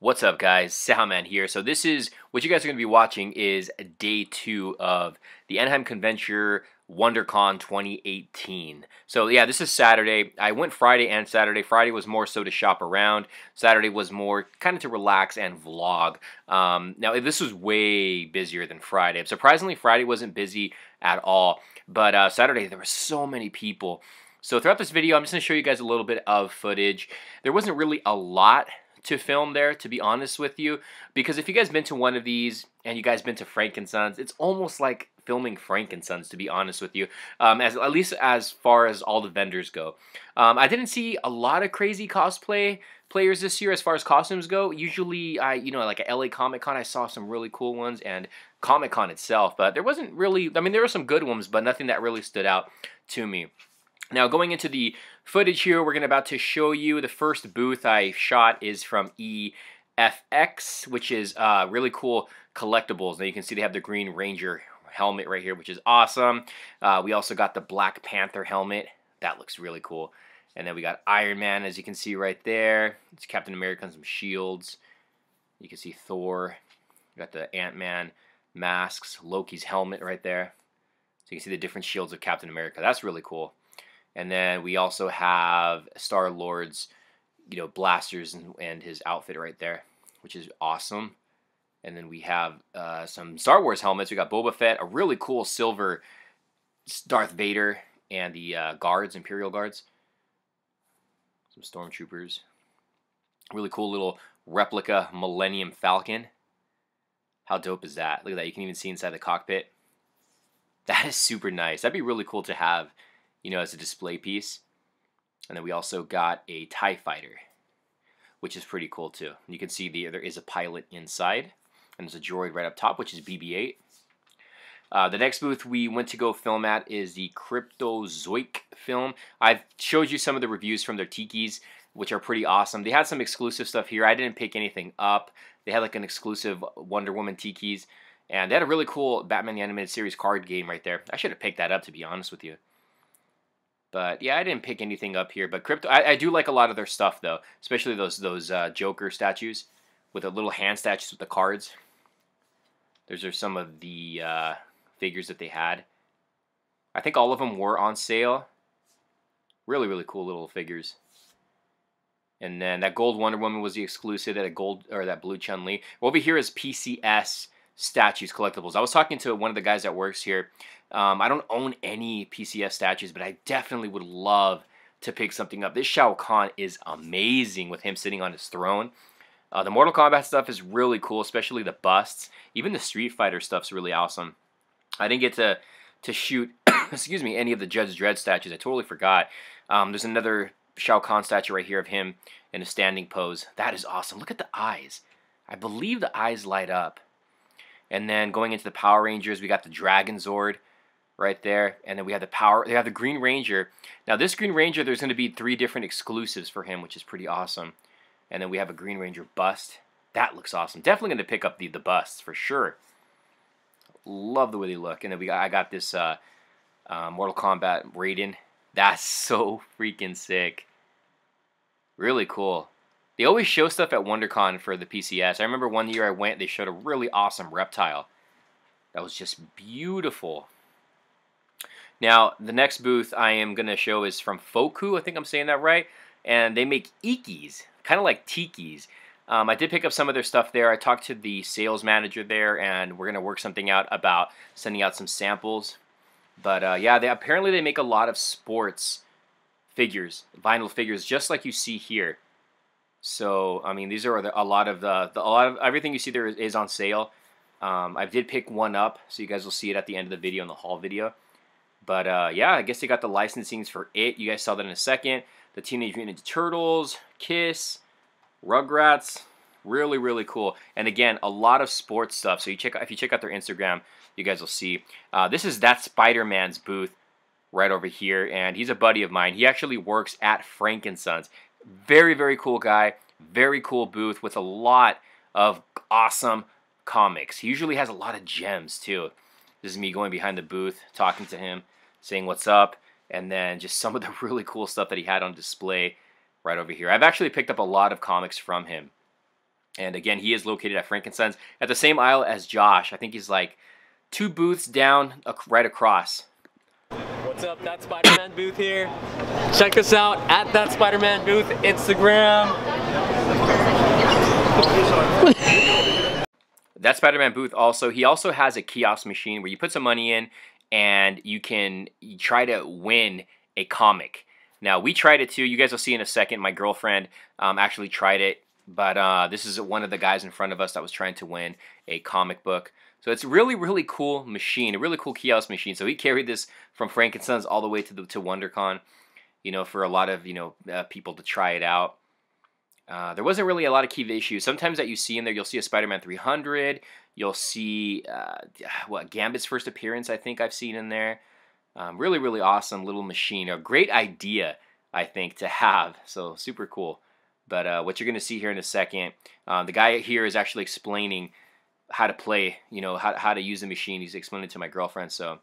What's up guys, Cejaman here. So this is, what you guys are going to be watching is day two of the Anaheim Convention WonderCon 2018. So yeah, this is Saturday. I went Friday and Saturday. Friday was more so to shop around. Saturday was more kind of to relax and vlog. Um, now this was way busier than Friday. Surprisingly, Friday wasn't busy at all. But uh, Saturday, there were so many people. So throughout this video, I'm just going to show you guys a little bit of footage. There wasn't really a lot to film there, to be honest with you. Because if you guys been to one of these and you guys been to Frank and Sons, it's almost like filming Frank and Sons, to be honest with you. Um, as at least as far as all the vendors go. Um, I didn't see a lot of crazy cosplay players this year as far as costumes go. Usually, I you know like at LA Comic Con, I saw some really cool ones and Comic Con itself, but there wasn't really. I mean, there were some good ones, but nothing that really stood out to me. Now going into the footage here, we're going to about to show you the first booth I shot is from EFX, which is uh, really cool collectibles. Now you can see they have the Green Ranger helmet right here, which is awesome. Uh, we also got the Black Panther helmet. That looks really cool. And then we got Iron Man, as you can see right there. It's Captain America and some shields. You can see Thor. Got the Ant-Man masks, Loki's helmet right there. So you can see the different shields of Captain America. That's really cool. And then we also have Star Lord's, you know, blasters and, and his outfit right there, which is awesome. And then we have uh, some Star Wars helmets. We got Boba Fett, a really cool silver Darth Vader, and the uh, guards, Imperial guards. Some stormtroopers. Really cool little replica Millennium Falcon. How dope is that? Look at that. You can even see inside the cockpit. That is super nice. That'd be really cool to have you know, as a display piece. And then we also got a TIE fighter, which is pretty cool too. You can see the, there is a pilot inside, and there's a droid right up top, which is BB-8. Uh, the next booth we went to go film at is the Cryptozoic film. I've showed you some of the reviews from their tikis, which are pretty awesome. They had some exclusive stuff here. I didn't pick anything up. They had like an exclusive Wonder Woman tikis, and they had a really cool Batman the Animated Series card game right there. I should have picked that up, to be honest with you. But yeah, I didn't pick anything up here. But crypto, I, I do like a lot of their stuff though, especially those those uh, Joker statues with the little hand statues with the cards. Those are some of the uh, figures that they had. I think all of them were on sale. Really, really cool little figures. And then that gold Wonder Woman was the exclusive. That gold or that blue Chun Li. Over here is PCS statues collectibles. I was talking to one of the guys that works here. Um, I don't own any PCS statues, but I definitely would love to pick something up. This Shao Kahn is amazing with him sitting on his throne. Uh, the Mortal Kombat stuff is really cool, especially the busts. Even the Street Fighter stuff's really awesome. I didn't get to to shoot, excuse me, any of the Judge Dredd statues. I totally forgot. Um, there's another Shao Kahn statue right here of him in a standing pose. That is awesome. Look at the eyes. I believe the eyes light up. And then going into the Power Rangers, we got the Dragon Zord right there. And then we have the Power, they have the Green Ranger. Now this Green Ranger, there's going to be three different exclusives for him, which is pretty awesome. And then we have a Green Ranger bust. That looks awesome. Definitely going to pick up the, the busts for sure. Love the way they look. And then we got, I got this uh, uh, Mortal Kombat Raiden. That's so freaking sick. Really cool. They always show stuff at WonderCon for the PCS. I remember one year I went, they showed a really awesome reptile. That was just beautiful. Now, the next booth I am going to show is from FOCO. I think I'm saying that right. And they make Eekeez, kind of like tikis. Um, I did pick up some of their stuff there. I talked to the sales manager there, and we're going to work something out about sending out some samples. But uh, yeah, they apparently they make a lot of sports figures, vinyl figures, just like you see here. So I mean, these are a lot of the, the a lot of everything you see there is, is on sale. Um, I did pick one up, so you guys will see it at the end of the video in the haul video. But uh, yeah, I guess they got the licensings for it. You guys saw that in a second. The Teenage Mutant Ninja Turtles, Kiss, Rugrats, really really cool. And again, a lot of sports stuff. So you check if you check out their Instagram, you guys will see. Uh, this is that Spider-Man's booth right over here, and he's a buddy of mine. He actually works at Frank and Sons. Very, very cool guy. Very cool booth with a lot of awesome comics. He usually has a lot of gems too. This is me going behind the booth, talking to him, saying what's up, and then just some of the really cool stuff that he had on display right over here. I've actually picked up a lot of comics from him. And again, he is located at Frank and Sons at the same aisle as Josh. I think he's like two booths down, right across. What's up? That Spider-Man booth here. Check us out at that Spider-Man booth Instagram. that Spider-Man booth also, he also has a kiosk machine where you put some money in and you can try to win a comic. Now, we tried it too. You guys will see in a second. My girlfriend um, actually tried it. But uh, this is one of the guys in front of us that was trying to win a comic book. So it's really, really cool machine, a really cool kiosk machine. So he carried this from Frank and Sons all the way to the to WonderCon, you know, for a lot of you know uh, people to try it out. Uh, there wasn't really a lot of key issues. Sometimes that you see in there, you'll see a Spider-Man 300. You'll see uh, what Gambit's first appearance. I think I've seen in there. Um, really, really awesome little machine. A great idea, I think, to have. So super cool. But uh, what you're going to see here in a second, um, the guy here is actually explaining how to play, you know, how, how to use the machine. He's explaining to my girlfriend. So,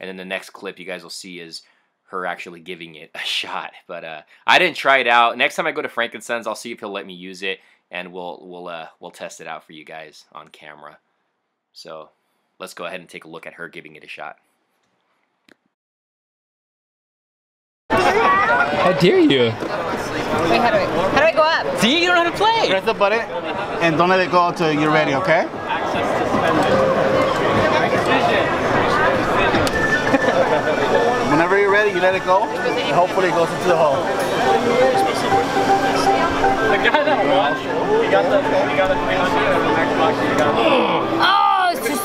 and then the next clip you guys will see is her actually giving it a shot. But uh, I didn't try it out. Next time I go to Frank and Sons, I'll see if he'll let me use it, and we'll we'll uh, we'll test it out for you guys on camera. So let's go ahead and take a look at her giving it a shot. How dare you? Wait, how do I, how do I go up? See, you don't know how to play. Press the button and don't let it go until you're ready, okay? Whenever you're ready, you let it go. And hopefully it goes into the hole. The guy that won, he got the, he got the 300 and the he got the... Oh, it's too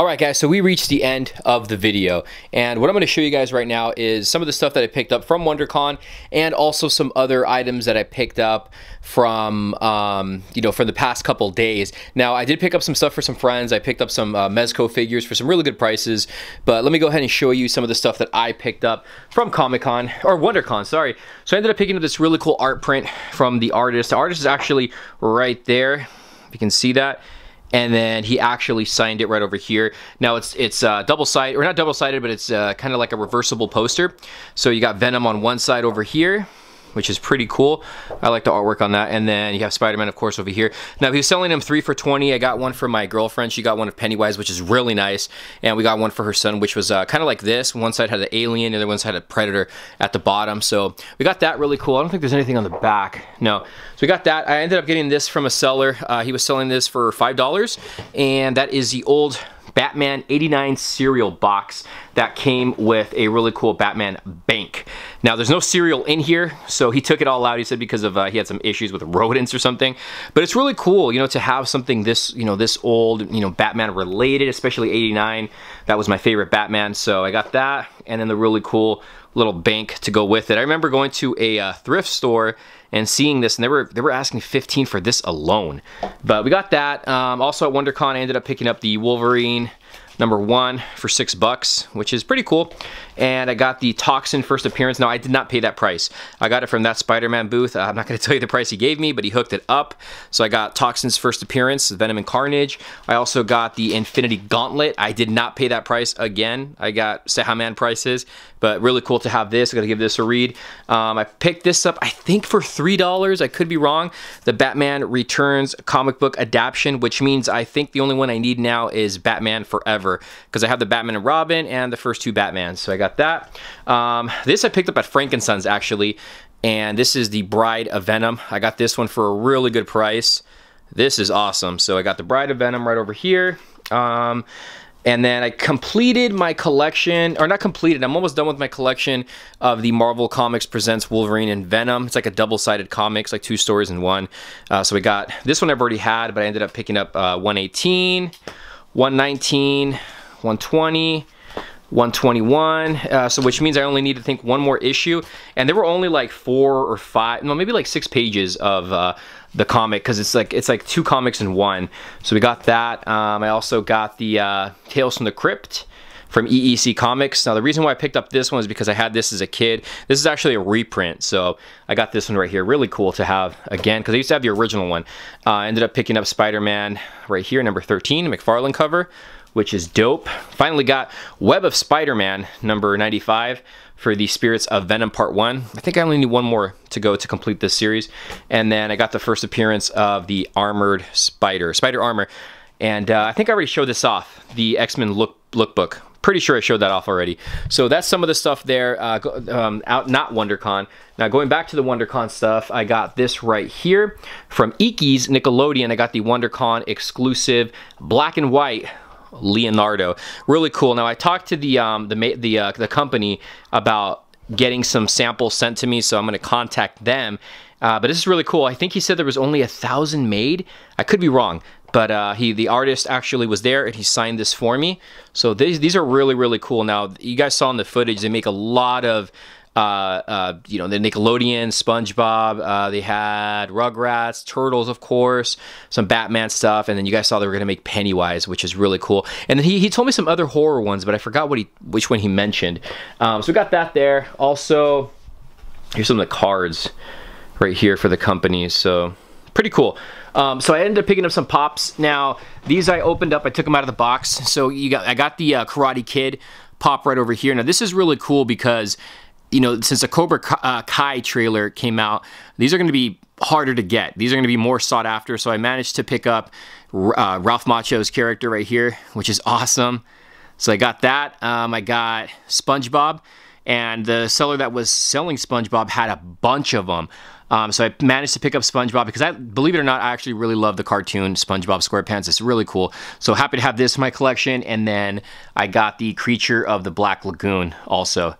soon. Alright guys, so we reached the end of the video and what I'm going to show you guys right now is some of the stuff that I picked up from WonderCon and also some other items that I picked up from, um, you know, from the past couple days. Now I did pick up some stuff for some friends, I picked up some uh, Mezco figures for some really good prices, but let me go ahead and show you some of the stuff that I picked up from Comic-Con, or WonderCon, sorry. So I ended up picking up this really cool art print from the artist. The artist is actually right there, if you can see that and then he actually signed it right over here. Now it's it's uh, double sided, or not double sided, but it's uh, kind of like a reversible poster. So you got Venom on one side over here, which is pretty cool. I like the artwork on that. And then you have Spider-Man, of course, over here. Now, he was selling them three for 20. I got one for my girlfriend. She got one of Pennywise, which is really nice. And we got one for her son, which was uh, kind of like this. One side had an alien, the other one side had a predator at the bottom. So we got that really cool. I don't think there's anything on the back. No. So we got that. I ended up getting this from a seller. Uh, he was selling this for $5. And that is the old Batman 89 cereal box that came with a really cool Batman bank. Now there's no cereal in here, so he took it all out. He said because of uh, he had some issues with rodents or something. But it's really cool, you know, to have something this, you know, this old, you know, Batman related, especially 89. That was my favorite Batman, so I got that, and then the really cool little bank to go with it. I remember going to a uh, thrift store and seeing this, and they were they were asking 15 for this alone. But we got that. Um, also at WonderCon, I ended up picking up the Wolverine number one for six bucks, which is pretty cool. And I got the Toxin first appearance. Now, I did not pay that price. I got it from that Spider-Man booth. Uh, I'm not going to tell you the price he gave me, but he hooked it up. So I got Toxin's first appearance, Venom and Carnage. I also got the Infinity Gauntlet. I did not pay that price again. I got Cejaman prices, but really cool to have this. I got to give this a read. Um, I picked this up, I think for $3. I could be wrong. The Batman Returns comic book adaptation, which means I think the only one I need now is Batman Forever because I have the Batman and Robin and the first two Batmans. So I got that. Um, this I picked up at Frankenstein's actually, and this is the Bride of Venom. I got this one for a really good price. This is awesome. So I got the Bride of Venom right over here. Um, and then I completed my collection, or not completed, I'm almost done with my collection of the Marvel Comics Presents Wolverine and Venom. It's like a double-sided comics, like two stories in one. Uh, so we got, this one I've already had, but I ended up picking up uh, 118, 119, 120, 121 uh, so which means I only need to think one more issue. And there were only like four or five no maybe like six pages of uh, the comic because it's like it's like two comics in one. So we got that. Um, I also got the uh, Tales from the Crypt from EC Comics. Now the reason why I picked up this one is because I had this as a kid. This is actually a reprint, so I got this one right here. Really cool to have again, because I used to have the original one. Uh, ended up picking up Spider-Man right here, number 13, McFarlane cover which is dope. Finally got Web of Spider-Man number 95 for the Spirits of Venom Part 1. I think I only need one more to go to complete this series. And then I got the first appearance of the Armored Spider, Spider Armor. And uh, I think I already showed this off, the X-Men look lookbook. Pretty sure I showed that off already. So that's some of the stuff there, uh, um, out not WonderCon. Now going back to the WonderCon stuff, I got this right here from Eekeez Nickelodeon. I got the WonderCon exclusive black and white Leonardo. Really cool. Now I talked to the um, the the uh, the company about getting some samples sent to me, so I'm going to contact them. Uh, but this is really cool. I think he said there was only a thousand made. I could be wrong, but uh, he the artist actually was there and he signed this for me. So these these are really really cool. Now you guys saw in the footage they make a lot of uh, uh, you know, the Nickelodeon, SpongeBob, uh, they had Rugrats, Turtles, of course, some Batman stuff, and then you guys saw they were going to make Pennywise, which is really cool. And then he, he told me some other horror ones, but I forgot what he which one he mentioned. Um, so we got that there. Also, here's some of the cards right here for the companies, so pretty cool. Um, so I ended up picking up some pops. Now these I opened up, I took them out of the box. So you got I got the uh, Karate Kid pop right over here. Now this is really cool because you know, since the Cobra uh, Kai trailer came out, these are going to be harder to get. These are going to be more sought after. So I managed to pick up uh, Ralph Macchio's character right here, which is awesome. So I got that. Um, I got SpongeBob, and the seller that was selling SpongeBob had a bunch of them. Um, so I managed to pick up SpongeBob because I, believe it or not, I actually really love the cartoon SpongeBob SquarePants. It's really cool. So happy to have this in my collection. And then I got the Creature of the Black Lagoon also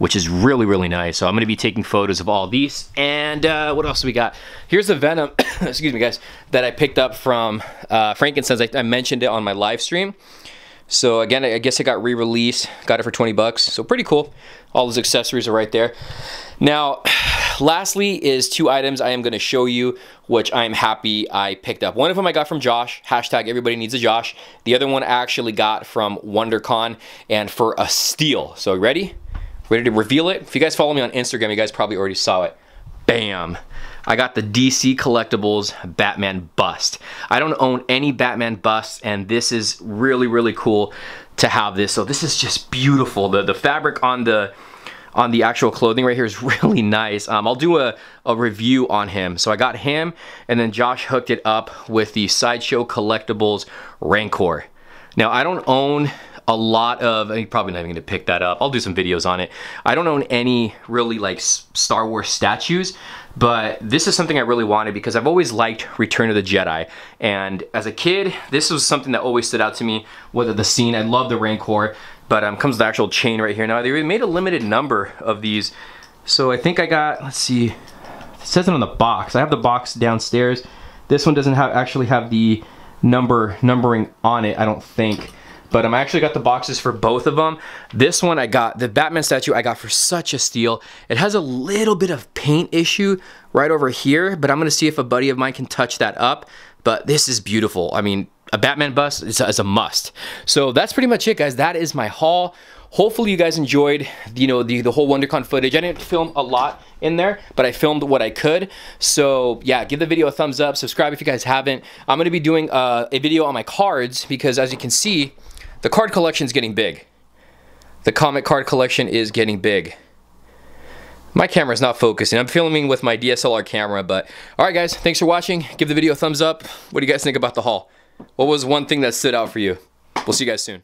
which is really, really nice. So I'm going to be taking photos of all these. And uh, what else we got? Here's the Venom, excuse me guys, that I picked up from uh, Frank and Sons. I, I mentioned it on my live stream. So again, I guess it got re-released. Got it for 20 bucks. So pretty cool. All those accessories are right there. Now, lastly is two items I am going to show you, which I'm happy I picked up. One of them I got from Josh, hashtag everybody needs a Josh. The other one I actually got from WonderCon and for a steal. So ready? Ready to reveal it? If you guys follow me on Instagram, you guys probably already saw it. Bam! I got the DC Collectibles Batman bust. I don't own any Batman busts, and this is really, really cool to have this. So this is just beautiful. The, the fabric on the on the actual clothing right here is really nice. Um, I'll do a, a review on him. So I got him, and then Josh hooked it up with the Sideshow Collectibles Rancor. Now, I don't own a lot of, I'm probably not even gonna pick that up. I'll do some videos on it. I don't own any really like Star Wars statues, but this is something I really wanted because I've always liked Return of the Jedi. And as a kid, this was something that always stood out to me, whether the scene, I love the Rancor, but um, comes the actual chain right here. Now they made a limited number of these. So I think I got, let's see, it says it on the box. I have the box downstairs. This one doesn't have actually have the number numbering on it, I don't think but um, I actually got the boxes for both of them. This one I got, the Batman statue I got for such a steal. It has a little bit of paint issue right over here, but I'm gonna see if a buddy of mine can touch that up. But this is beautiful. I mean, a Batman bust is a, is a must. So that's pretty much it, guys. That is my haul. Hopefully you guys enjoyed, you know, the, the whole WonderCon footage. I didn't film a lot in there, but I filmed what I could. So yeah, give the video a thumbs up. Subscribe if you guys haven't. I'm going to be doing uh, a video on my cards because as you can see, the card collection is getting big. The comic card collection is getting big. My camera is not focusing. I'm filming with my DSLR camera, but alright guys, thanks for watching. Give the video a thumbs up. What do you guys think about the haul? What was one thing that stood out for you? We'll see you guys soon.